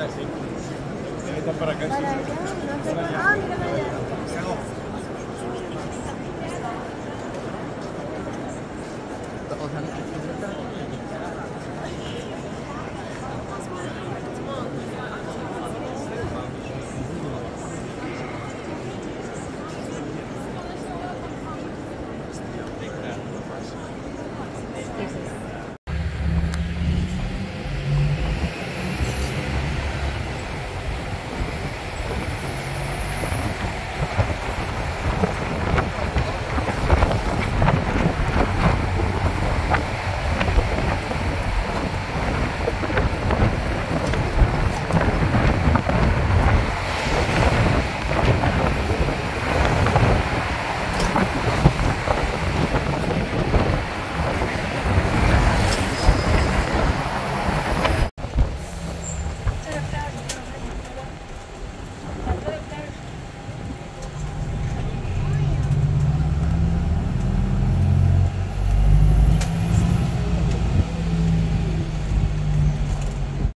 taxi. Para acá.